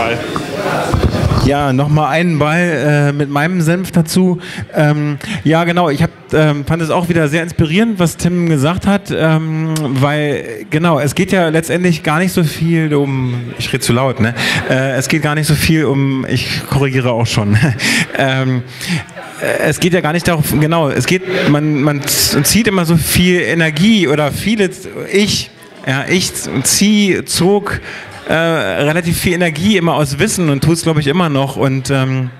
Ball. Ja, nochmal einen Ball äh, mit meinem Senf dazu. Ähm, ja, genau, ich hab, ähm, fand es auch wieder sehr inspirierend, was Tim gesagt hat, ähm, weil, genau, es geht ja letztendlich gar nicht so viel um, ich rede zu laut, ne? Äh, es geht gar nicht so viel um, ich korrigiere auch schon. ähm, äh, es geht ja gar nicht darauf, genau, es geht, man, man zieht immer so viel Energie oder viele, ich, ja, ich ziehe, zog äh, relativ viel Energie immer aus Wissen und tue es, glaube ich, immer noch. Und ähm,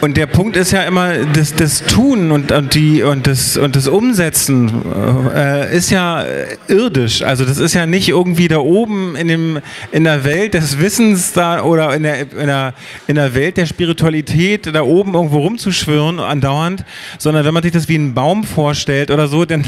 und der Punkt ist ja immer, das, das Tun und, und, die, und, das, und das Umsetzen äh, ist ja irdisch. Also das ist ja nicht irgendwie da oben in, dem, in der Welt des Wissens da oder in der, in, der, in der Welt der Spiritualität da oben irgendwo rumzuschwirren andauernd, sondern wenn man sich das wie einen Baum vorstellt oder so, dann,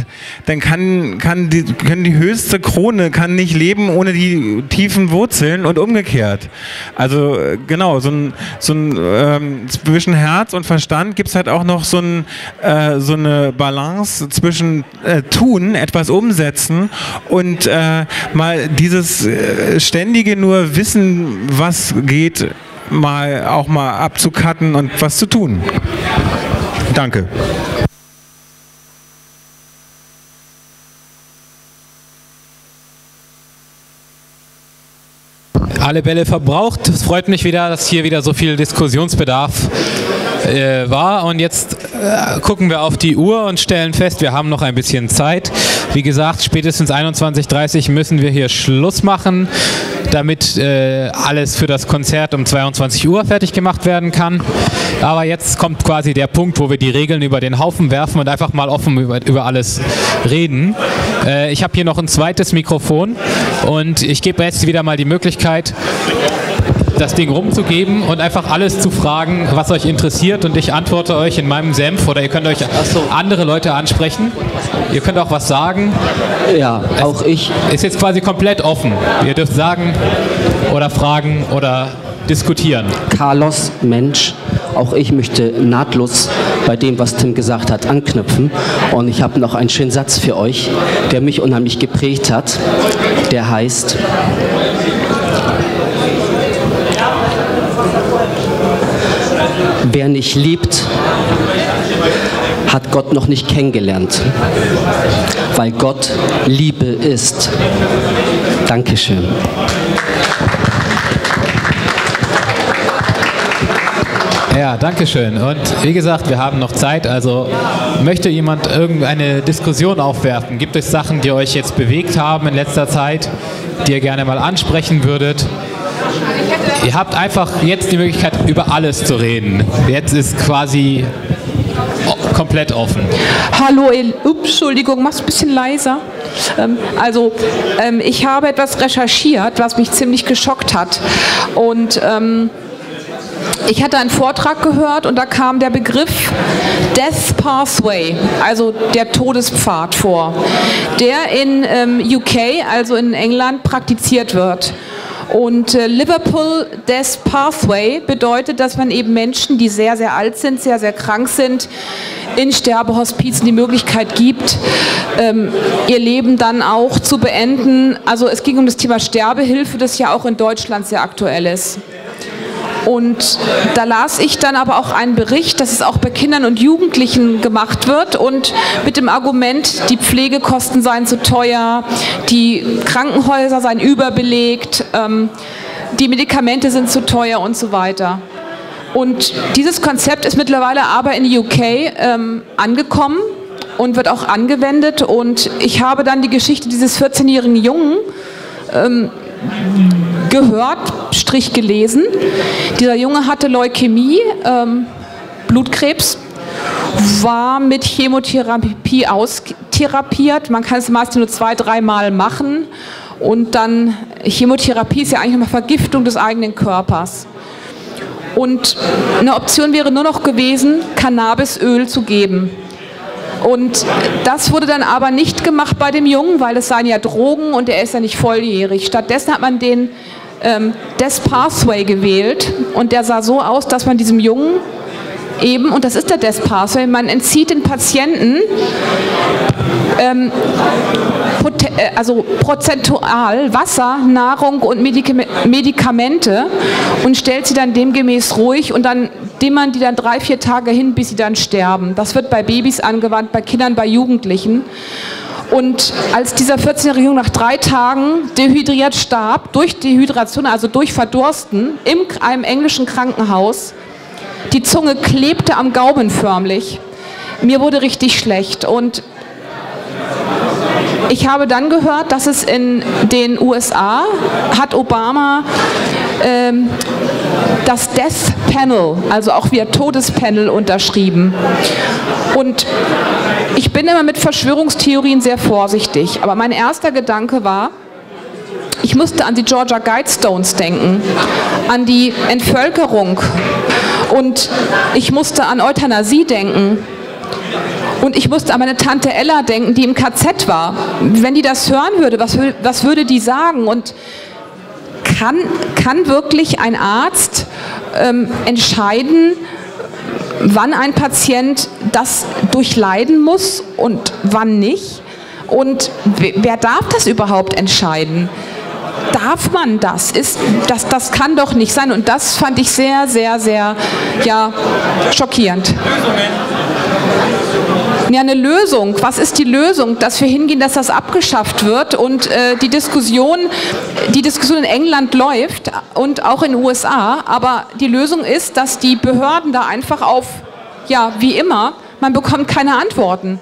dann kann, kann die, können die höchste Krone kann nicht leben ohne die tiefen Wurzeln und umgekehrt. Also genau, so ein, so ein ähm, zwischen Herz und Verstand gibt es halt auch noch so, ein, äh, so eine Balance zwischen äh, tun, etwas umsetzen und äh, mal dieses äh, ständige nur Wissen, was geht, mal auch mal abzukatten und was zu tun. Danke. Alle Bälle verbraucht. Es freut mich wieder, dass hier wieder so viel Diskussionsbedarf äh, war. Und jetzt äh, gucken wir auf die Uhr und stellen fest, wir haben noch ein bisschen Zeit. Wie gesagt, spätestens 21.30 Uhr müssen wir hier Schluss machen, damit äh, alles für das Konzert um 22 Uhr fertig gemacht werden kann. Aber jetzt kommt quasi der Punkt, wo wir die Regeln über den Haufen werfen und einfach mal offen über, über alles reden. Äh, ich habe hier noch ein zweites Mikrofon und ich gebe jetzt wieder mal die Möglichkeit, das Ding rumzugeben und einfach alles zu fragen, was euch interessiert und ich antworte euch in meinem Senf oder ihr könnt euch so. andere Leute ansprechen. Ihr könnt auch was sagen. Ja, es auch ich. Ist jetzt quasi komplett offen. Ihr dürft sagen oder fragen oder diskutieren. Carlos, Mensch, auch ich möchte nahtlos bei dem, was Tim gesagt hat, anknüpfen. Und ich habe noch einen schönen Satz für euch, der mich unheimlich geprägt hat. Der heißt, Wer nicht liebt, hat Gott noch nicht kennengelernt, weil Gott Liebe ist. Dankeschön. Ja, danke schön. Und wie gesagt, wir haben noch Zeit. Also möchte jemand irgendeine Diskussion aufwerfen? Gibt es Sachen, die euch jetzt bewegt haben in letzter Zeit, die ihr gerne mal ansprechen würdet? Ihr habt einfach jetzt die Möglichkeit, über alles zu reden. Jetzt ist quasi komplett offen. Hallo, Entschuldigung, mach's ein bisschen leiser. Ähm, also, ähm, ich habe etwas recherchiert, was mich ziemlich geschockt hat. Und ähm, ich hatte einen Vortrag gehört und da kam der Begriff Death Pathway, also der Todespfad vor, der in ähm, UK, also in England, praktiziert wird. Und äh, Liverpool Death Pathway bedeutet, dass man eben Menschen, die sehr, sehr alt sind, sehr, sehr krank sind, in Sterbehospizen die Möglichkeit gibt, ähm, ihr Leben dann auch zu beenden. Also es ging um das Thema Sterbehilfe, das ja auch in Deutschland sehr aktuell ist. Und da las ich dann aber auch einen Bericht, dass es auch bei Kindern und Jugendlichen gemacht wird und mit dem Argument, die Pflegekosten seien zu teuer, die Krankenhäuser seien überbelegt, ähm, die Medikamente sind zu teuer und so weiter. Und dieses Konzept ist mittlerweile aber in UK ähm, angekommen und wird auch angewendet. Und ich habe dann die Geschichte dieses 14-jährigen Jungen ähm, gehört, Strich gelesen. Dieser Junge hatte Leukämie, ähm, Blutkrebs, war mit Chemotherapie austherapiert. Man kann es meist nur zwei, dreimal machen. Und dann, Chemotherapie ist ja eigentlich eine Vergiftung des eigenen Körpers. Und eine Option wäre nur noch gewesen, Cannabisöl zu geben. Und das wurde dann aber nicht gemacht bei dem Jungen, weil es seien ja Drogen und er ist ja nicht volljährig. Stattdessen hat man den ähm, Death Pathway gewählt und der sah so aus, dass man diesem Jungen eben, und das ist der Death Pathway, man entzieht den Patienten ähm, äh, also prozentual Wasser, Nahrung und Medikamente und stellt sie dann demgemäß ruhig und dann dimmern die dann drei, vier Tage hin, bis sie dann sterben. Das wird bei Babys angewandt, bei Kindern, bei Jugendlichen. Und als dieser 14-jährige Junge nach drei Tagen dehydriert starb, durch Dehydration, also durch Verdursten, in einem englischen Krankenhaus, die Zunge klebte am Gaumen förmlich. Mir wurde richtig schlecht. Und ich habe dann gehört, dass es in den USA hat Obama ähm, das Death Panel, also auch wir Todespanel unterschrieben. Und ich bin immer mit Verschwörungstheorien sehr vorsichtig, aber mein erster Gedanke war, ich musste an die Georgia Guidestones denken, an die Entvölkerung und ich musste an Euthanasie denken. Und ich musste an meine Tante Ella denken, die im KZ war. Wenn die das hören würde, was, was würde die sagen? Und kann, kann wirklich ein Arzt ähm, entscheiden, wann ein Patient das durchleiden muss und wann nicht? Und wer darf das überhaupt entscheiden? Darf man das? Ist, das? Das kann doch nicht sein. Und das fand ich sehr, sehr, sehr ja, schockierend. Ja, eine Lösung. Was ist die Lösung? Dass wir hingehen, dass das abgeschafft wird und äh, die Diskussion, die Diskussion in England läuft und auch in den USA. Aber die Lösung ist, dass die Behörden da einfach auf, ja, wie immer, man bekommt keine Antworten.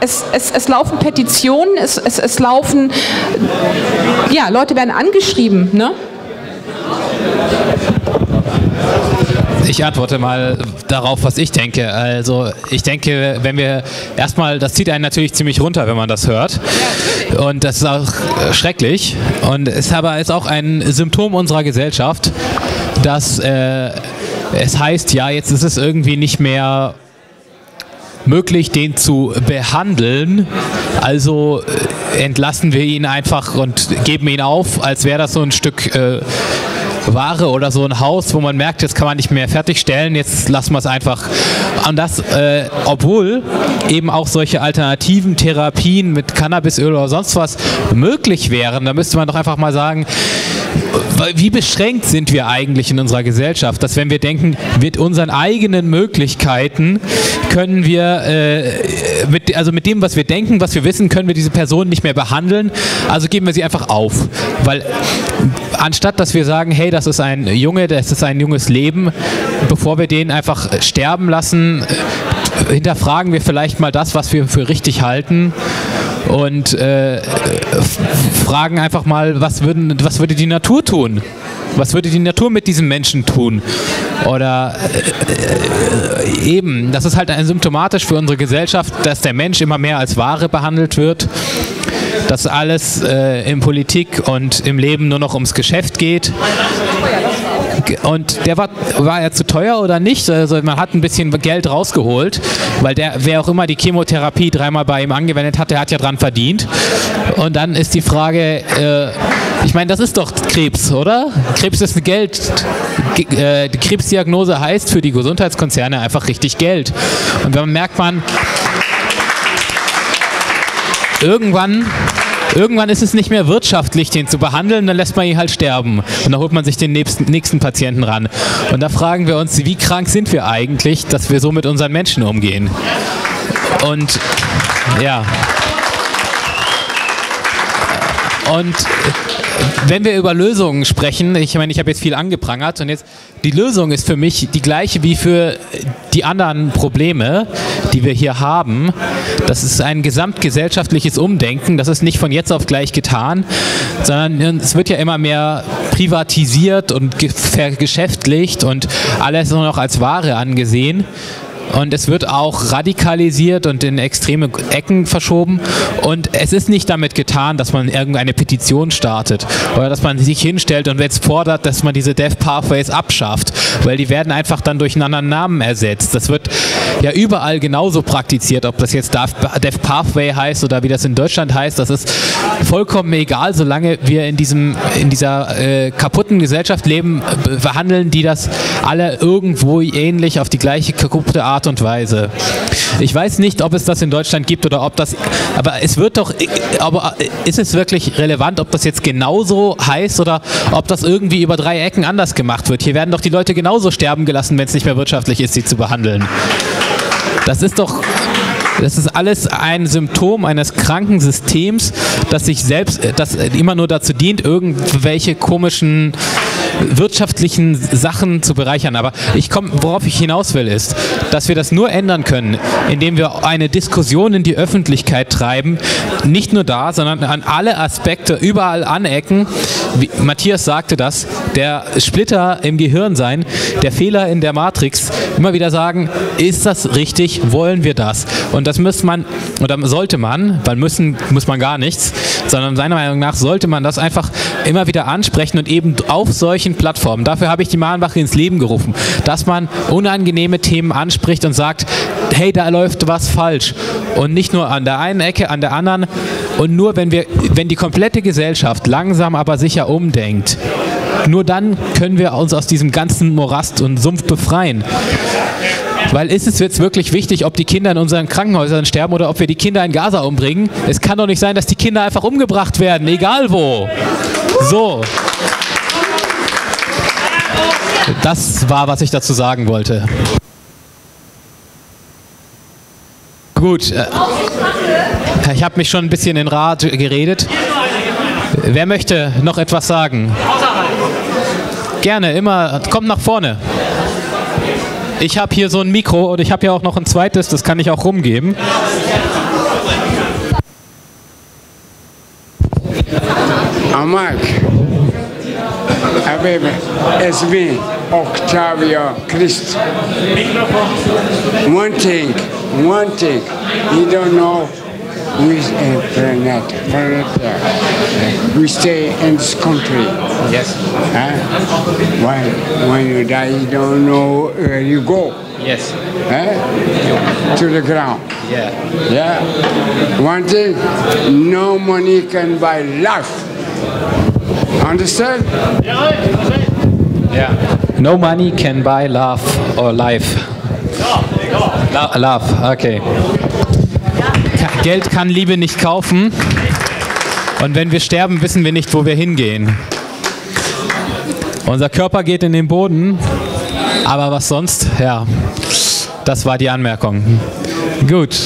Es, es, es, laufen Petitionen, es, es, es laufen, ja, Leute werden angeschrieben. Ne? Ich antworte mal darauf, was ich denke. Also ich denke, wenn wir erstmal, das zieht einen natürlich ziemlich runter, wenn man das hört. Und das ist auch schrecklich. Und es ist aber ist auch ein Symptom unserer Gesellschaft, dass äh, es heißt, ja, jetzt ist es irgendwie nicht mehr möglich, den zu behandeln. Also äh, entlassen wir ihn einfach und geben ihn auf, als wäre das so ein Stück äh, Ware oder so ein Haus, wo man merkt, jetzt kann man nicht mehr fertigstellen, jetzt lassen wir es einfach. Und das, äh, obwohl eben auch solche alternativen Therapien mit Cannabisöl oder sonst was möglich wären, da müsste man doch einfach mal sagen, wie beschränkt sind wir eigentlich in unserer Gesellschaft, dass wenn wir denken, mit unseren eigenen Möglichkeiten können wir, äh, mit, also mit dem, was wir denken, was wir wissen, können wir diese Person nicht mehr behandeln, also geben wir sie einfach auf. Weil anstatt, dass wir sagen, hey, das ist ein Junge, das ist ein junges Leben, bevor wir den einfach sterben lassen, hinterfragen wir vielleicht mal das, was wir für richtig halten und äh, fragen einfach mal, was, würden, was würde die Natur tun? Was würde die Natur mit diesem Menschen tun? Oder äh, eben, das ist halt symptomatisch für unsere Gesellschaft, dass der Mensch immer mehr als Ware behandelt wird, dass alles äh, in Politik und im Leben nur noch ums Geschäft geht und der war, war er zu teuer oder nicht? Also man hat ein bisschen Geld rausgeholt, weil der, wer auch immer die Chemotherapie dreimal bei ihm angewendet hat, der hat ja dran verdient. Und dann ist die Frage, äh, ich meine, das ist doch Krebs, oder? Krebs ist ein Geld. Äh, die Krebsdiagnose heißt für die Gesundheitskonzerne einfach richtig Geld. Und dann merkt man, irgendwann Irgendwann ist es nicht mehr wirtschaftlich, den zu behandeln, dann lässt man ihn halt sterben. Und dann holt man sich den nächsten, nächsten Patienten ran. Und da fragen wir uns, wie krank sind wir eigentlich, dass wir so mit unseren Menschen umgehen? Und ja. Und wenn wir über Lösungen sprechen, ich meine, ich habe jetzt viel angeprangert und jetzt die Lösung ist für mich die gleiche wie für die anderen Probleme, die wir hier haben. Das ist ein gesamtgesellschaftliches Umdenken. Das ist nicht von jetzt auf gleich getan, sondern es wird ja immer mehr privatisiert und vergeschäftlicht und alles nur noch als Ware angesehen. Und es wird auch radikalisiert und in extreme Ecken verschoben. Und es ist nicht damit getan, dass man irgendeine Petition startet oder dass man sich hinstellt und jetzt fordert, dass man diese Death Pathways abschafft, weil die werden einfach dann durch einen anderen Namen ersetzt. Das wird ja überall genauso praktiziert, ob das jetzt Death Pathway heißt oder wie das in Deutschland heißt. Das ist vollkommen egal, solange wir in, diesem, in dieser äh, kaputten Gesellschaft leben, behandeln die das alle irgendwo ähnlich auf die gleiche korrupte Art und Weise. Ich weiß nicht, ob es das in Deutschland gibt oder ob das, aber es wird doch, aber ist es wirklich relevant, ob das jetzt genauso heißt oder ob das irgendwie über drei Ecken anders gemacht wird? Hier werden doch die Leute genauso sterben gelassen, wenn es nicht mehr wirtschaftlich ist, sie zu behandeln. Das ist doch das ist alles ein Symptom eines kranken Systems, das sich selbst, das immer nur dazu dient, irgendwelche komischen wirtschaftlichen Sachen zu bereichern. Aber ich komme, worauf ich hinaus will, ist, dass wir das nur ändern können, indem wir eine Diskussion in die Öffentlichkeit treiben, nicht nur da, sondern an alle Aspekte überall anecken. Wie Matthias sagte das, der Splitter im Gehirn sein, der Fehler in der Matrix, immer wieder sagen, ist das richtig, wollen wir das? Und das muss man, oder sollte man, weil müssen muss man gar nichts, sondern seiner Meinung nach sollte man das einfach immer wieder ansprechen und eben auf solchen Plattformen. Dafür habe ich die Mahnwache ins Leben gerufen, dass man unangenehme Themen anspricht und sagt, hey, da läuft was falsch. Und nicht nur an der einen Ecke, an der anderen. Und nur wenn wir, wenn die komplette Gesellschaft langsam aber sicher umdenkt, nur dann können wir uns aus diesem ganzen Morast und Sumpf befreien. Weil ist es jetzt wirklich wichtig, ob die Kinder in unseren Krankenhäusern sterben oder ob wir die Kinder in Gaza umbringen? Es kann doch nicht sein, dass die Kinder einfach umgebracht werden, egal wo. So. Das war, was ich dazu sagen wollte. Gut. Äh, ich habe mich schon ein bisschen in Rat geredet. Wer möchte noch etwas sagen? Gerne, immer. Kommt nach vorne. Ich habe hier so ein Mikro und ich habe ja auch noch ein zweites, das kann ich auch rumgeben. Amak, Abebe, ah, Esme, Octavia Christ. One thing, one thing, you don't know with a planet, planet we stay in this country. Yes. Huh? When, when you die, you don't know where you go. Yes. Huh? To the ground. Yeah. Yeah. One thing, no money can buy life. Understand? Yeah. No money can buy love or life. Love, love. okay. Geld kann Liebe nicht kaufen. Und wenn wir sterben, wissen wir nicht, wo wir hingehen. Unser Körper geht in den Boden, aber was sonst? Ja, das war die Anmerkung. Gut.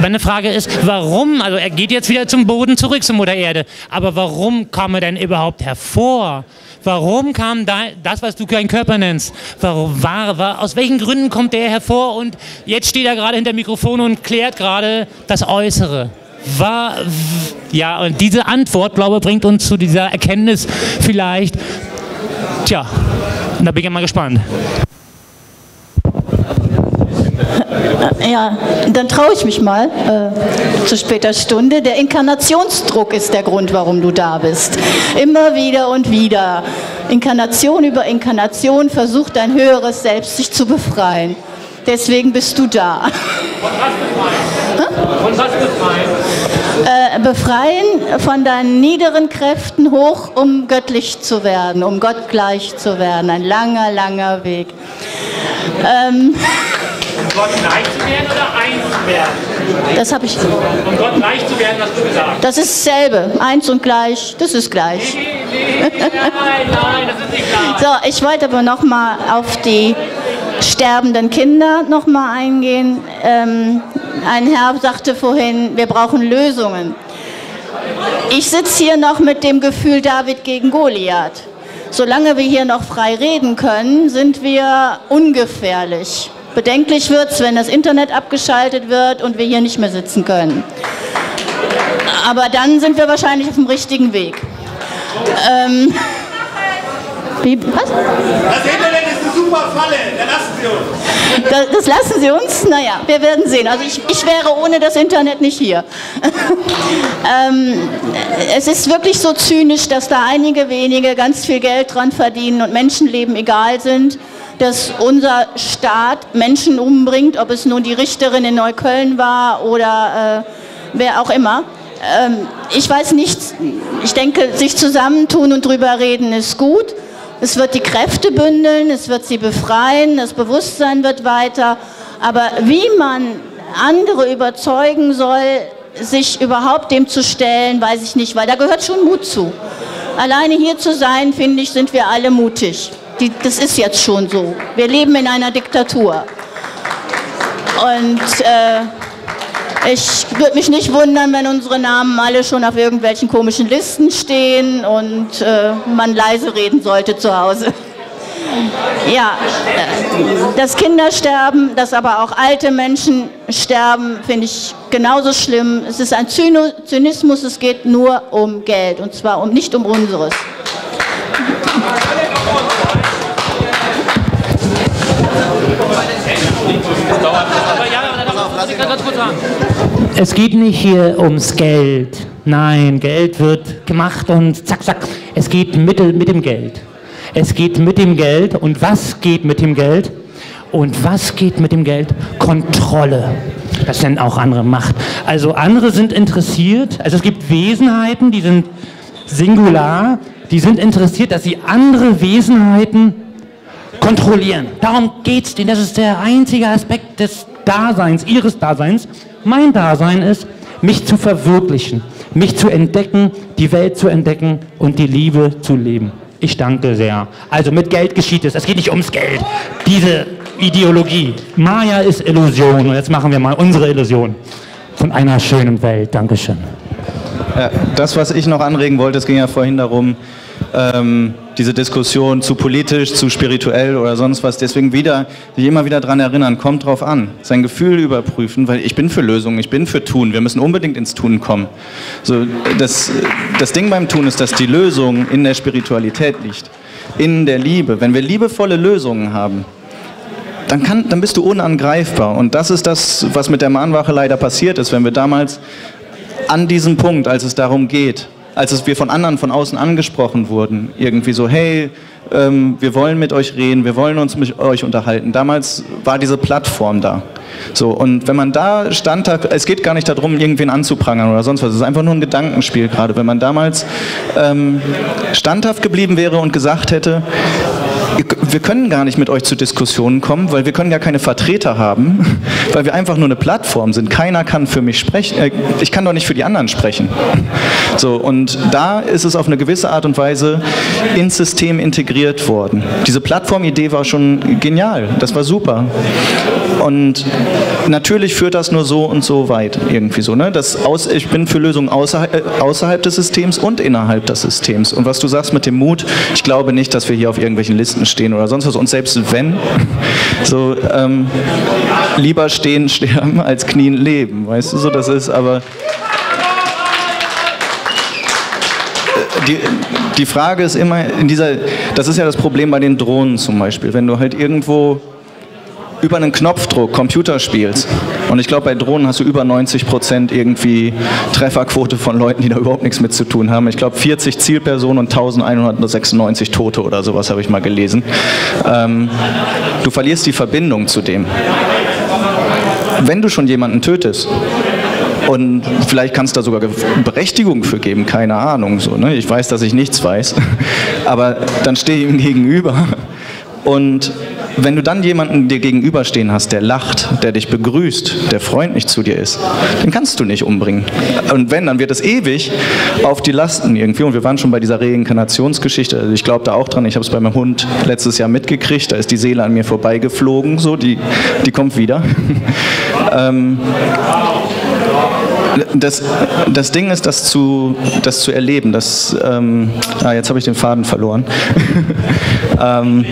Meine Frage ist, warum, also er geht jetzt wieder zum Boden zurück, zur Mutter Erde, aber warum kam er denn überhaupt hervor? Warum kam da, das, was du keinen Körper nennst, warum, war, war, aus welchen Gründen kommt der hervor und jetzt steht er gerade hinter dem Mikrofon und klärt gerade das Äußere? War, ja, und diese Antwort, glaube ich, bringt uns zu dieser Erkenntnis vielleicht, tja, da bin ich mal gespannt. Ja, dann traue ich mich mal äh, zu später Stunde. Der Inkarnationsdruck ist der Grund, warum du da bist. Immer wieder und wieder. Inkarnation über Inkarnation versucht dein höheres Selbst sich zu befreien. Deswegen bist du da. Und was befreien? Äh, befreien von deinen niederen Kräften hoch, um göttlich zu werden, um Gott gleich zu werden. Ein langer, langer Weg. Ähm, Gott gleich zu werden oder eins zu werden? das habe ich. Um Gott gleich zu werden, hast du gesagt. Das ist dasselbe. Eins und gleich, das ist gleich. Nein, nein, das ist nicht klar. So, ich wollte aber noch mal auf die sterbenden Kinder noch mal eingehen. Ähm, ein Herr sagte vorhin, wir brauchen Lösungen. Ich sitze hier noch mit dem Gefühl David gegen Goliath. Solange wir hier noch frei reden können, sind wir ungefährlich. Bedenklich wird es, wenn das Internet abgeschaltet wird und wir hier nicht mehr sitzen können. Aber dann sind wir wahrscheinlich auf dem richtigen Weg. Ähm, Wie, was? Das Internet ist eine super Falle, da lassen Sie uns. Das, das lassen Sie uns? Naja, wir werden sehen. Also ich, ich wäre ohne das Internet nicht hier. ähm, es ist wirklich so zynisch, dass da einige wenige ganz viel Geld dran verdienen und Menschenleben egal sind dass unser Staat Menschen umbringt, ob es nun die Richterin in Neukölln war oder äh, wer auch immer. Ähm, ich weiß nicht, ich denke, sich zusammentun und drüber reden ist gut. Es wird die Kräfte bündeln, es wird sie befreien, das Bewusstsein wird weiter. Aber wie man andere überzeugen soll, sich überhaupt dem zu stellen, weiß ich nicht, weil da gehört schon Mut zu. Alleine hier zu sein, finde ich, sind wir alle mutig. Die, das ist jetzt schon so. Wir leben in einer Diktatur. Und äh, ich würde mich nicht wundern, wenn unsere Namen alle schon auf irgendwelchen komischen Listen stehen und äh, man leise reden sollte zu Hause. Ja, äh, das Kindersterben, dass aber auch alte Menschen sterben, finde ich genauso schlimm. Es ist ein Zynismus, es geht nur um Geld und zwar um, nicht um unseres. Es geht nicht hier ums Geld. Nein, Geld wird gemacht und zack, zack. Es geht mit, mit dem Geld. Es geht mit dem Geld. Und was geht mit dem Geld? Und was geht mit dem Geld? Kontrolle. Das nennt auch andere Macht. Also andere sind interessiert. Also es gibt Wesenheiten, die sind singular. Die sind interessiert, dass sie andere Wesenheiten kontrollieren. Darum geht es denen. Das ist der einzige Aspekt des Daseins, ihres Daseins. Mein Dasein ist, mich zu verwirklichen, mich zu entdecken, die Welt zu entdecken und die Liebe zu leben. Ich danke sehr. Also mit Geld geschieht es. Es geht nicht ums Geld. Diese Ideologie. Maya ist Illusion. Und jetzt machen wir mal unsere Illusion von einer schönen Welt. Dankeschön. Ja, das, was ich noch anregen wollte, es ging ja vorhin darum, ähm, diese Diskussion zu politisch, zu spirituell oder sonst was. Deswegen wieder, sich immer wieder daran erinnern, kommt drauf an, sein Gefühl überprüfen, weil ich bin für Lösungen, ich bin für Tun. Wir müssen unbedingt ins Tun kommen. So, das, das Ding beim Tun ist, dass die Lösung in der Spiritualität liegt, in der Liebe. Wenn wir liebevolle Lösungen haben, dann, kann, dann bist du unangreifbar. Und das ist das, was mit der Mahnwache leider passiert ist, wenn wir damals an diesem Punkt, als es darum geht, als wir von anderen von außen angesprochen wurden, irgendwie so, hey, ähm, wir wollen mit euch reden, wir wollen uns mit euch unterhalten. Damals war diese Plattform da. So, und wenn man da stand, es geht gar nicht darum, irgendwen anzuprangern oder sonst was, es ist einfach nur ein Gedankenspiel gerade. Wenn man damals ähm, standhaft geblieben wäre und gesagt hätte, wir können gar nicht mit euch zu Diskussionen kommen, weil wir können gar keine Vertreter haben, weil wir einfach nur eine Plattform sind. Keiner kann für mich sprechen. Äh, ich kann doch nicht für die anderen sprechen. So, und da ist es auf eine gewisse Art und Weise ins System integriert worden. Diese Plattformidee war schon genial. Das war super. Und natürlich führt das nur so und so weit irgendwie so. Ne? Das aus, ich bin für Lösungen außerhalb, äh, außerhalb des Systems und innerhalb des Systems. Und was du sagst mit dem Mut, ich glaube nicht, dass wir hier auf irgendwelchen Listen stehen oder sonst was. Und selbst wenn, so ähm, lieber stehen, sterben als knien, leben. Weißt du, so das ist aber. Äh, die, die Frage ist immer in dieser, das ist ja das Problem bei den Drohnen zum Beispiel, wenn du halt irgendwo über einen Knopfdruck Computer spielst. Und ich glaube, bei Drohnen hast du über 90 Prozent irgendwie Trefferquote von Leuten, die da überhaupt nichts mit zu tun haben. Ich glaube, 40 Zielpersonen und 1196 Tote oder sowas habe ich mal gelesen. Ähm, du verlierst die Verbindung zu dem. Wenn du schon jemanden tötest, und vielleicht kann es da sogar Berechtigung für geben, keine Ahnung. So, ne? Ich weiß, dass ich nichts weiß. Aber dann stehe ich ihm gegenüber und wenn du dann jemanden dir gegenüberstehen hast, der lacht, der dich begrüßt, der freundlich zu dir ist, den kannst du nicht umbringen. Und wenn, dann wird es ewig auf die Lasten irgendwie. Und wir waren schon bei dieser Reinkarnationsgeschichte. Also ich glaube da auch dran. Ich habe es bei meinem Hund letztes Jahr mitgekriegt. Da ist die Seele an mir vorbeigeflogen. So, die, die kommt wieder. ähm, das, das Ding ist, das zu, das zu erleben. Das, ähm, ah, jetzt habe ich den Faden verloren. ähm,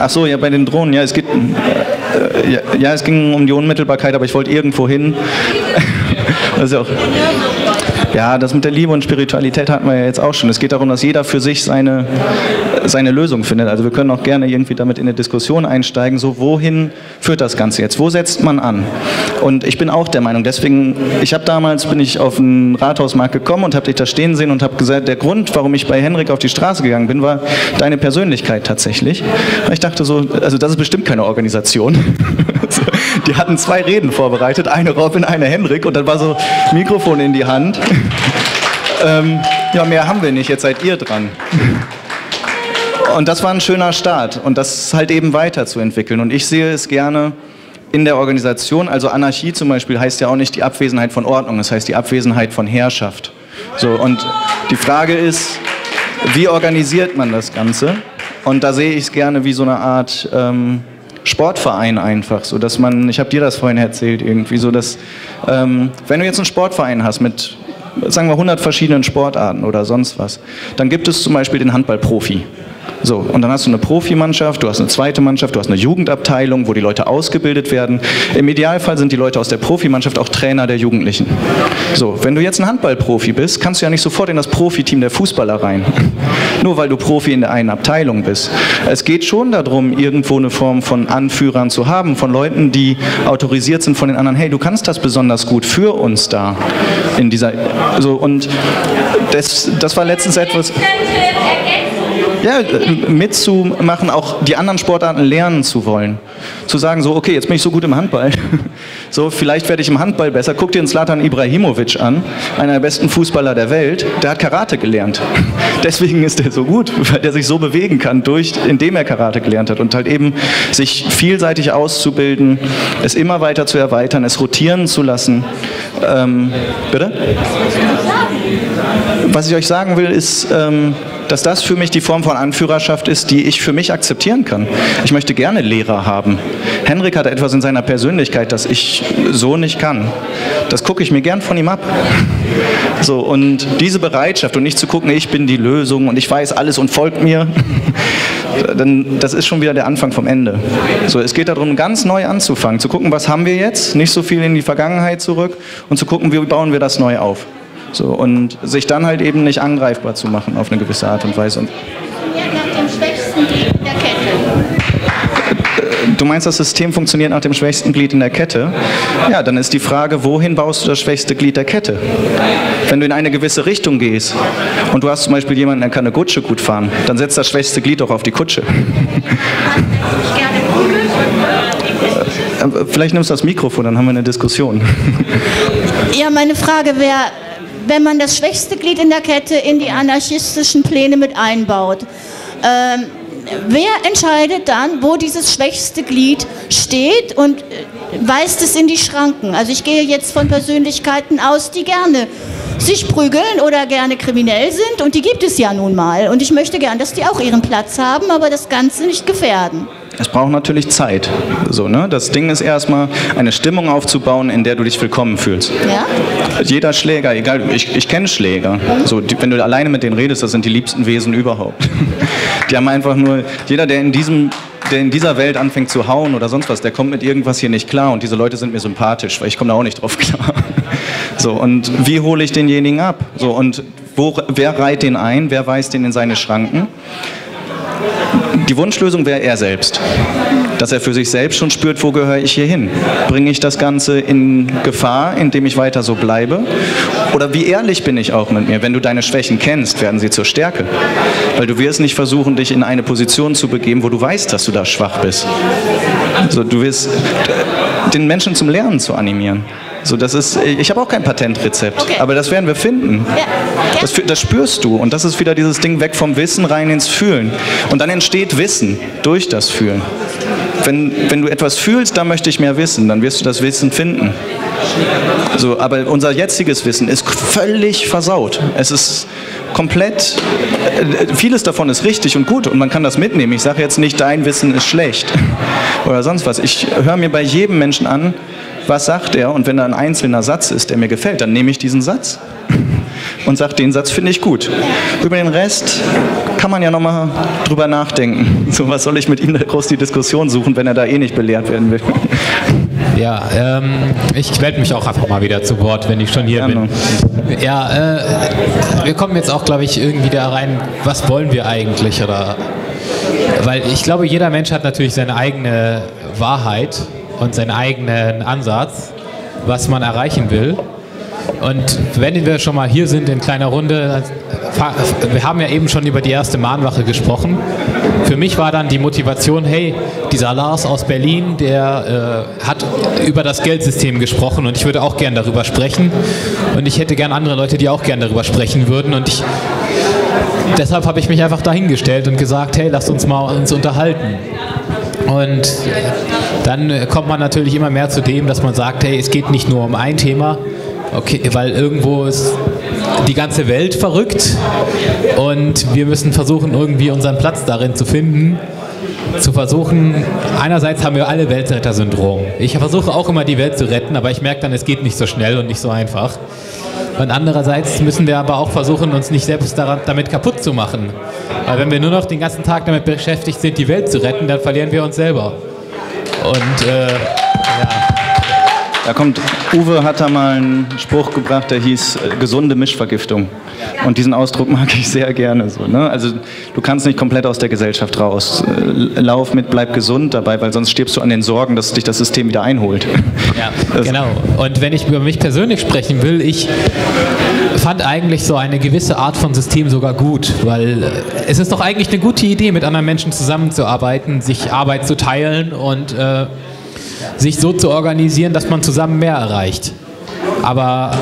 ach so, ja, bei den Drohnen. Ja, es geht, äh, ja, ja, es ging um die Unmittelbarkeit, aber ich wollte irgendwo hin. ja auch, Ja, das mit der Liebe und Spiritualität hatten wir ja jetzt auch schon. Es geht darum, dass jeder für sich seine, seine Lösung findet. Also wir können auch gerne irgendwie damit in eine Diskussion einsteigen, so wohin führt das Ganze jetzt? Wo setzt man an? Und ich bin auch der Meinung, deswegen, ich habe damals, bin ich auf den Rathausmarkt gekommen und habe dich da stehen sehen und habe gesagt, der Grund, warum ich bei Henrik auf die Straße gegangen bin, war deine Persönlichkeit tatsächlich. Ich dachte so, also das ist bestimmt keine Organisation. Die hatten zwei Reden vorbereitet, eine Robin, eine Henrik und dann war so Mikrofon in die Hand. Ähm, ja, mehr haben wir nicht, jetzt seid ihr dran. Und das war ein schöner Start und das halt eben weiterzuentwickeln. Und ich sehe es gerne in der Organisation, also Anarchie zum Beispiel heißt ja auch nicht die Abwesenheit von Ordnung, es das heißt die Abwesenheit von Herrschaft. So, und die Frage ist, wie organisiert man das Ganze? Und da sehe ich es gerne wie so eine Art ähm, Sportverein einfach, so dass man, ich habe dir das vorhin erzählt irgendwie, so dass ähm, wenn du jetzt einen Sportverein hast mit sagen wir 100 verschiedenen Sportarten oder sonst was, dann gibt es zum Beispiel den Handballprofi. So, und dann hast du eine Profimannschaft, du hast eine zweite Mannschaft, du hast eine Jugendabteilung, wo die Leute ausgebildet werden. Im Idealfall sind die Leute aus der Profimannschaft auch Trainer der Jugendlichen. So, wenn du jetzt ein Handballprofi bist, kannst du ja nicht sofort in das Profiteam der Fußballer rein. Nur weil du Profi in der einen Abteilung bist. Es geht schon darum, irgendwo eine Form von Anführern zu haben, von Leuten, die autorisiert sind von den anderen. Hey, du kannst das besonders gut für uns da in dieser. So, und das, das war letztens etwas ja, mitzumachen, auch die anderen Sportarten lernen zu wollen. Zu sagen, so, okay, jetzt bin ich so gut im Handball. So, vielleicht werde ich im Handball besser. Guck dir den Slatan Ibrahimovic an, einer der besten Fußballer der Welt. Der hat Karate gelernt. Deswegen ist er so gut, weil er sich so bewegen kann, durch, indem er Karate gelernt hat. Und halt eben sich vielseitig auszubilden, es immer weiter zu erweitern, es rotieren zu lassen. Ähm, bitte? Was ich euch sagen will, ist, ähm, dass das für mich die Form von Anführerschaft ist, die ich für mich akzeptieren kann. Ich möchte gerne Lehrer haben. Henrik hat etwas in seiner Persönlichkeit, das ich so nicht kann. Das gucke ich mir gern von ihm ab. So, und diese Bereitschaft und nicht zu gucken, ich bin die Lösung und ich weiß alles und folgt mir, dann, das ist schon wieder der Anfang vom Ende. So, es geht darum, ganz neu anzufangen, zu gucken, was haben wir jetzt, nicht so viel in die Vergangenheit zurück und zu gucken, wie bauen wir das neu auf. So, und sich dann halt eben nicht angreifbar zu machen auf eine gewisse Art und Weise. Und Du meinst, das System funktioniert nach dem schwächsten Glied in der Kette? Ja, dann ist die Frage, wohin baust du das schwächste Glied der Kette? Wenn du in eine gewisse Richtung gehst und du hast zum Beispiel jemanden, der kann eine Kutsche gut fahren, dann setzt das schwächste Glied doch auf die Kutsche. Vielleicht nimmst du das Mikrofon, dann haben wir eine Diskussion. Ja, meine Frage wäre, wenn man das schwächste Glied in der Kette in die anarchistischen Pläne mit einbaut. Ähm, wer entscheidet dann, wo dieses schwächste Glied steht und äh, weist es in die Schranken? Also ich gehe jetzt von Persönlichkeiten aus, die gerne sich prügeln oder gerne kriminell sind und die gibt es ja nun mal. Und ich möchte gern, dass die auch ihren Platz haben, aber das Ganze nicht gefährden. Es braucht natürlich Zeit. So, ne? Das Ding ist erstmal, eine Stimmung aufzubauen, in der du dich willkommen fühlst. Ja? Jeder Schläger, egal, ich, ich kenne Schläger. So, die, wenn du alleine mit denen redest, das sind die liebsten Wesen überhaupt. Die haben einfach nur, jeder, der in diesem der in dieser Welt anfängt zu hauen oder sonst was, der kommt mit irgendwas hier nicht klar und diese Leute sind mir sympathisch, weil ich komme da auch nicht drauf klar. So, und wie hole ich denjenigen ab? So, und wo, wer reiht den ein? Wer weist den in seine Schranken? Die Wunschlösung wäre er selbst. Dass er für sich selbst schon spürt, wo gehöre ich hier hin? Bringe ich das Ganze in Gefahr, indem ich weiter so bleibe? Oder wie ehrlich bin ich auch mit mir? Wenn du deine Schwächen kennst, werden sie zur Stärke. Weil du wirst nicht versuchen, dich in eine Position zu begeben, wo du weißt, dass du da schwach bist. Also du wirst den Menschen zum Lernen zu animieren. So, das ist, ich habe auch kein Patentrezept, okay. aber das werden wir finden. Ja. Das, das, spürst du und das ist wieder dieses Ding weg vom Wissen rein ins Fühlen. Und dann entsteht Wissen durch das Fühlen. Wenn, wenn du etwas fühlst, dann möchte ich mehr wissen, dann wirst du das Wissen finden. So, aber unser jetziges Wissen ist völlig versaut. Es ist komplett, äh, vieles davon ist richtig und gut und man kann das mitnehmen. Ich sage jetzt nicht, dein Wissen ist schlecht oder sonst was. Ich höre mir bei jedem Menschen an, was sagt er und wenn da ein einzelner Satz ist, der mir gefällt, dann nehme ich diesen Satz. und sagt, den Satz finde ich gut. Über den Rest kann man ja nochmal drüber nachdenken. So, was soll ich mit ihm groß die Diskussion suchen, wenn er da eh nicht belehrt werden will? Ja, ähm, ich melde mich auch einfach mal wieder zu Wort, wenn ich schon hier bin. Ja, äh, wir kommen jetzt auch, glaube ich, irgendwie da rein, was wollen wir eigentlich? Oder weil ich glaube, jeder Mensch hat natürlich seine eigene Wahrheit und seinen eigenen Ansatz, was man erreichen will. Und wenn wir schon mal hier sind in kleiner Runde, wir haben ja eben schon über die erste Mahnwache gesprochen. Für mich war dann die Motivation, hey, dieser Lars aus Berlin, der äh, hat über das Geldsystem gesprochen und ich würde auch gern darüber sprechen. Und ich hätte gern andere Leute, die auch gern darüber sprechen würden. Und ich, deshalb habe ich mich einfach dahingestellt und gesagt, hey, lasst uns mal uns unterhalten. Und dann kommt man natürlich immer mehr zu dem, dass man sagt, hey, es geht nicht nur um ein Thema, okay, weil irgendwo ist die ganze Welt verrückt und wir müssen versuchen, irgendwie unseren Platz darin zu finden. Zu versuchen, einerseits haben wir alle Weltretter-Syndrom. Ich versuche auch immer die Welt zu retten, aber ich merke dann, es geht nicht so schnell und nicht so einfach. Und andererseits müssen wir aber auch versuchen, uns nicht selbst damit kaputt zu machen. Weil wenn wir nur noch den ganzen Tag damit beschäftigt sind, die Welt zu retten, dann verlieren wir uns selber. Und äh, ja. Da kommt, Uwe hat da mal einen Spruch gebracht, der hieß äh, gesunde Mischvergiftung. Und diesen Ausdruck mag ich sehr gerne so. Ne? Also du kannst nicht komplett aus der Gesellschaft raus. Äh, lauf mit, bleib gesund dabei, weil sonst stirbst du an den Sorgen, dass dich das System wieder einholt. Ja, genau. Und wenn ich über mich persönlich sprechen will, ich fand eigentlich so eine gewisse Art von System sogar gut, weil äh, es ist doch eigentlich eine gute Idee, mit anderen Menschen zusammenzuarbeiten, sich Arbeit zu teilen und äh, sich so zu organisieren, dass man zusammen mehr erreicht. Aber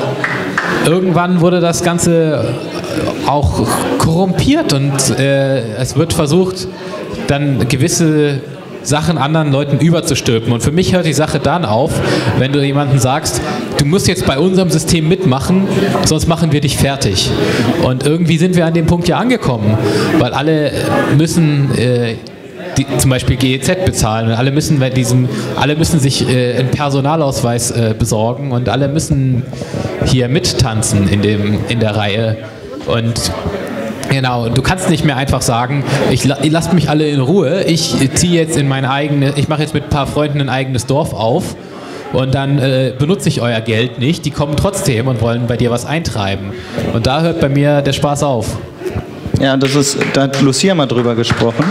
irgendwann wurde das Ganze auch korrumpiert und äh, es wird versucht, dann gewisse Sachen anderen Leuten überzustülpen. Und für mich hört die Sache dann auf, wenn du jemandem sagst, du musst jetzt bei unserem System mitmachen, sonst machen wir dich fertig. Und irgendwie sind wir an dem Punkt ja angekommen, weil alle müssen äh, die, zum Beispiel GEZ bezahlen und alle müssen bei diesem, alle müssen sich äh, einen Personalausweis äh, besorgen und alle müssen hier mittanzen in, dem, in der Reihe. Und Genau, du kannst nicht mehr einfach sagen, ich, lasst mich alle in Ruhe, ich ziehe jetzt in mein eigenes, ich mache jetzt mit ein paar Freunden ein eigenes Dorf auf und dann äh, benutze ich euer Geld nicht, die kommen trotzdem und wollen bei dir was eintreiben. Und da hört bei mir der Spaß auf. Ja, das ist, da hat Lucia mal drüber gesprochen.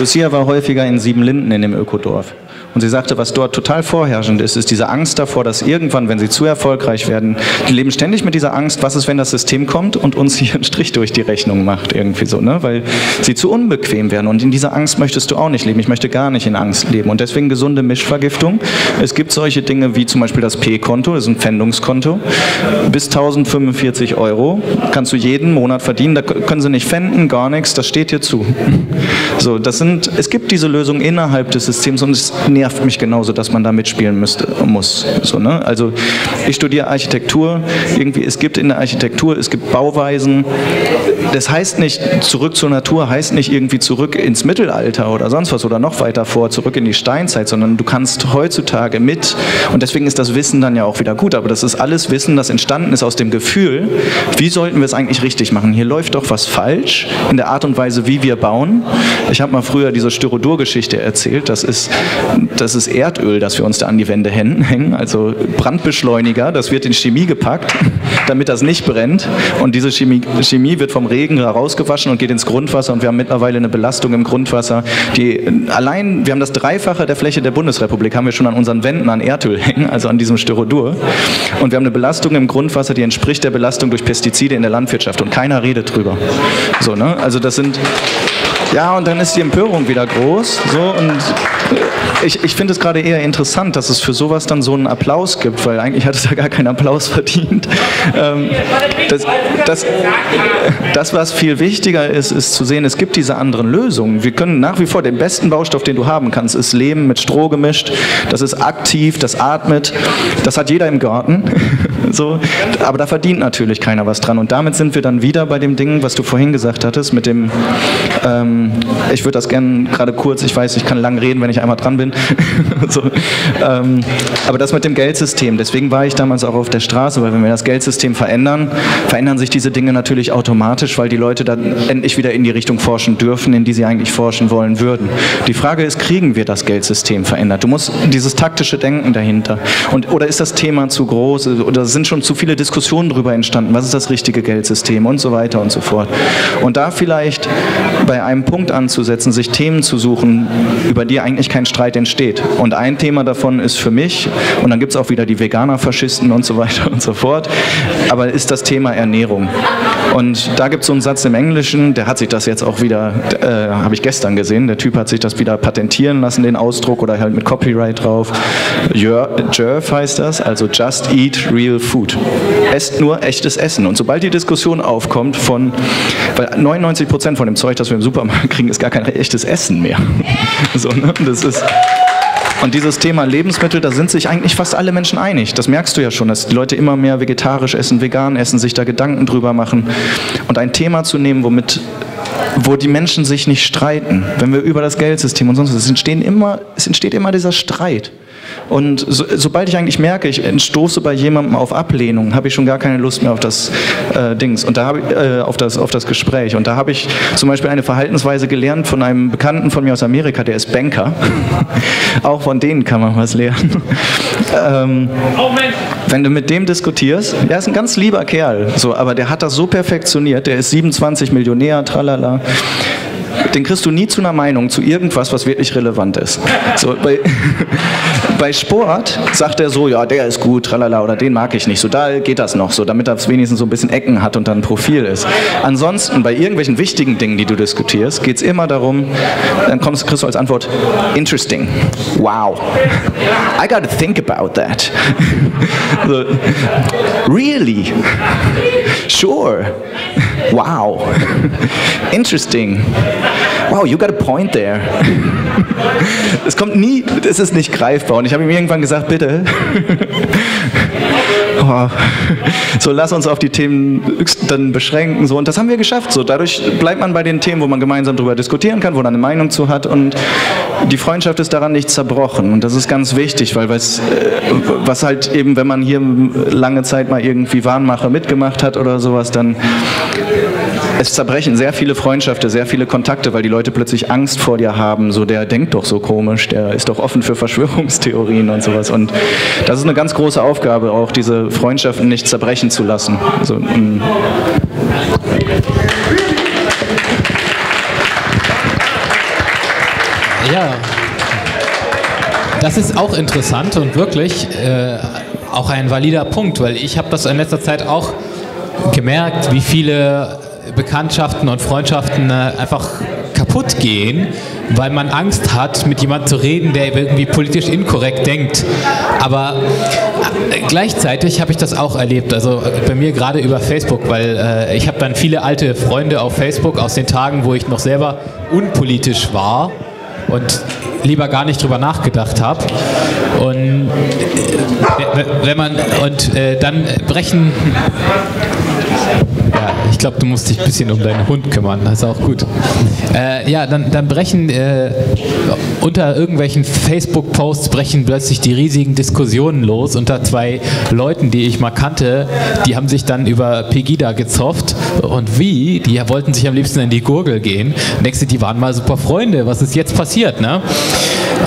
Lucia war häufiger in Siebenlinden in dem Ökodorf. Und sie sagte, was dort total vorherrschend ist, ist diese Angst davor, dass irgendwann, wenn sie zu erfolgreich werden, die leben ständig mit dieser Angst, was ist, wenn das System kommt und uns hier einen Strich durch die Rechnung macht, irgendwie so, ne? weil sie zu unbequem werden. Und in dieser Angst möchtest du auch nicht leben. Ich möchte gar nicht in Angst leben. Und deswegen gesunde Mischvergiftung. Es gibt solche Dinge wie zum Beispiel das P-Konto, das ist ein Pfändungskonto. Bis 1045 Euro kannst du jeden Monat verdienen. Da können sie nicht pfänden, gar nichts, das steht dir zu. So, das sind, es gibt diese Lösung innerhalb des Systems und es nervt mich genauso, dass man da mitspielen müsste, muss. So, ne? Also ich studiere Architektur, irgendwie, es gibt in der Architektur, es gibt Bauweisen. Das heißt nicht, zurück zur Natur heißt nicht irgendwie zurück ins Mittelalter oder sonst was oder noch weiter vor, zurück in die Steinzeit, sondern du kannst heutzutage mit, und deswegen ist das Wissen dann ja auch wieder gut, aber das ist alles Wissen, das entstanden ist aus dem Gefühl, wie sollten wir es eigentlich richtig machen? Hier läuft doch was falsch in der Art und Weise, wie wir bauen. Ich habe mal früher diese Styrodur-Geschichte erzählt. Das ist, das ist Erdöl, das wir uns da an die Wände hängen, also Brandbeschleuniger. Das wird in Chemie gepackt, damit das nicht brennt. Und diese Chemie, Chemie wird vom Regen herausgewaschen und geht ins Grundwasser. Und wir haben mittlerweile eine Belastung im Grundwasser, die allein, wir haben das Dreifache der Fläche der Bundesrepublik, haben wir schon an unseren Wänden an Erdöl hängen, also an diesem Styrodur. Und wir haben eine Belastung im Grundwasser, die entspricht der Belastung durch Pestizide in der Landwirtschaft. Und keiner redet drüber. So, ne? Also das sind ja, und dann ist die Empörung wieder groß. So, und ich, ich finde es gerade eher interessant, dass es für sowas dann so einen Applaus gibt, weil eigentlich hat es ja gar keinen Applaus verdient. Ähm, das, das, das, was viel wichtiger ist, ist zu sehen, es gibt diese anderen Lösungen. Wir können nach wie vor den besten Baustoff, den du haben kannst, ist Lehm mit Stroh gemischt. Das ist aktiv, das atmet. Das hat jeder im Garten. So, aber da verdient natürlich keiner was dran. Und damit sind wir dann wieder bei dem Ding, was du vorhin gesagt hattest, mit dem, ähm, ich würde das gerne gerade kurz, ich weiß, ich kann lang reden, wenn ich einmal dran bin. so, ähm, aber das mit dem Geldsystem, deswegen war ich damals auch auf der Straße, weil wenn wir das Geldsystem verändern, verändern sich diese Dinge natürlich automatisch, weil die Leute dann endlich wieder in die Richtung forschen dürfen, in die sie eigentlich forschen wollen würden. Die Frage ist, kriegen wir das Geldsystem verändert? Du musst dieses taktische Denken dahinter. Und, oder ist das Thema zu groß? Oder sind schon zu viele Diskussionen darüber entstanden? Was ist das richtige Geldsystem? Und so weiter und so fort. Und da vielleicht bei einem Punkt anzusetzen, sich Themen zu suchen, über die eigentlich kein Streit entsteht. Und ein Thema davon ist für mich, und dann gibt es auch wieder die Veganer-Faschisten und so weiter und so fort, aber ist das Thema Ernährung. Und da gibt es so einen Satz im Englischen, der hat sich das jetzt auch wieder, äh, habe ich gestern gesehen, der Typ hat sich das wieder patentieren lassen, den Ausdruck, oder halt mit Copyright drauf. JERF heißt das, also Just Eat Real Food. Esst nur echtes Essen. Und sobald die Diskussion aufkommt von, weil 99 Prozent von dem Zeug, das wir im Supermarkt kriegen, ist gar kein echtes Essen mehr. so, ne? Das ist... Und dieses Thema Lebensmittel, da sind sich eigentlich fast alle Menschen einig. Das merkst du ja schon, dass die Leute immer mehr vegetarisch essen, vegan essen, sich da Gedanken drüber machen. Und ein Thema zu nehmen, womit wo die Menschen sich nicht streiten, wenn wir über das Geldsystem und sonst was, es, entstehen immer, es entsteht immer dieser Streit. Und so, sobald ich eigentlich merke, ich stoße bei jemandem auf Ablehnung, habe ich schon gar keine Lust mehr auf das äh, Dings und da habe äh, auf das auf das Gespräch. Und da habe ich zum Beispiel eine Verhaltensweise gelernt von einem Bekannten von mir aus Amerika, der ist Banker. Auch von denen kann man was lernen. ähm, wenn du mit dem diskutierst, der ist ein ganz lieber Kerl, so, aber der hat das so perfektioniert. Der ist 27 Millionär, tralala den kriegst du nie zu einer Meinung zu irgendwas, was wirklich relevant ist. So, bei, bei Sport sagt er so, ja, der ist gut, tralala, oder den mag ich nicht. So, da geht das noch, so, damit das wenigstens so ein bisschen Ecken hat und dann ein Profil ist. Ansonsten, bei irgendwelchen wichtigen Dingen, die du diskutierst, geht es immer darum, dann kommst, kriegst du als Antwort, interesting, wow, I gotta think about that. so, really, sure, wow, interesting wow, you got a point there. Es kommt nie, es ist nicht greifbar. Und ich habe ihm irgendwann gesagt, bitte. Oh. So, lass uns auf die Themen dann beschränken. So. Und das haben wir geschafft. So. Dadurch bleibt man bei den Themen, wo man gemeinsam darüber diskutieren kann, wo man eine Meinung zu hat. Und die Freundschaft ist daran nicht zerbrochen. Und das ist ganz wichtig, weil was, äh, was halt eben, wenn man hier lange Zeit mal irgendwie Warnmache mitgemacht hat oder sowas, dann es zerbrechen sehr viele Freundschaften, sehr viele Kontakte, weil die Leute plötzlich Angst vor dir haben. So, der denkt doch so komisch, der ist doch offen für Verschwörungstheorien und sowas. Und das ist eine ganz große Aufgabe, auch diese Freundschaften nicht zerbrechen zu lassen. Also, ja, das ist auch interessant und wirklich äh, auch ein valider Punkt, weil ich habe das in letzter Zeit auch gemerkt, wie viele Bekanntschaften und Freundschaften äh, einfach kaputt gehen, weil man Angst hat, mit jemandem zu reden, der irgendwie politisch inkorrekt denkt. Aber äh, gleichzeitig habe ich das auch erlebt, also bei mir gerade über Facebook, weil äh, ich habe dann viele alte Freunde auf Facebook aus den Tagen, wo ich noch selber unpolitisch war und lieber gar nicht drüber nachgedacht habe. Und äh, wenn man und äh, dann brechen ja, ich glaube, du musst dich ein bisschen um deinen Hund kümmern, das ist auch gut. Äh, ja, dann, dann brechen äh, unter irgendwelchen Facebook-Posts brechen plötzlich die riesigen Diskussionen los unter zwei Leuten, die ich mal kannte. Die haben sich dann über Pegida gezofft und wie? Die wollten sich am liebsten in die Gurgel gehen. Nächste, die waren mal super Freunde. Was ist jetzt passiert? Ne?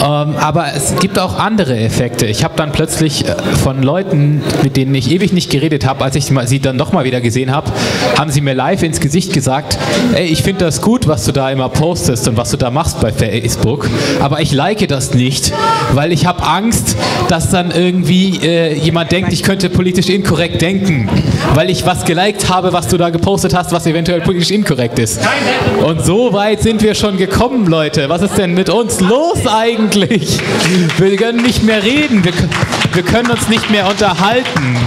Ähm, aber es gibt auch andere Effekte. Ich habe dann plötzlich äh, von Leuten, mit denen ich ewig nicht geredet habe, als ich sie dann doch mal wieder gesehen habe, haben sie mir live ins Gesicht gesagt, ey, ich finde das gut, was du da immer postest und was du da machst bei Facebook, aber ich like das nicht, weil ich habe Angst, dass dann irgendwie äh, jemand denkt, ich könnte politisch inkorrekt denken, weil ich was geliked habe, was du da gepostet hast, was eventuell politisch inkorrekt ist. Und so weit sind wir schon gekommen, Leute. Was ist denn mit uns los eigentlich? Wir können nicht mehr reden, wir, wir können uns nicht mehr unterhalten.